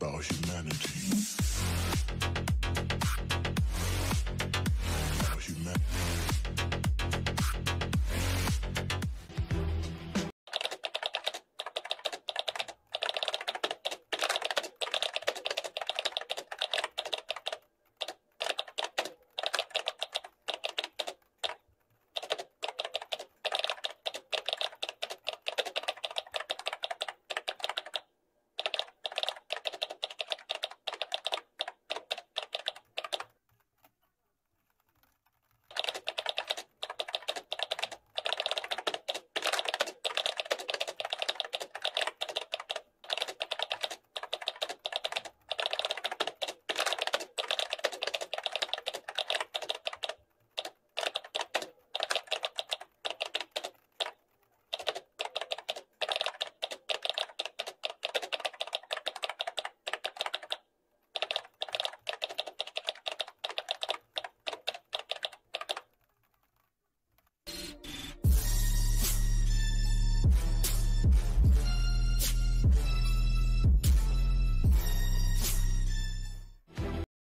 about humanity.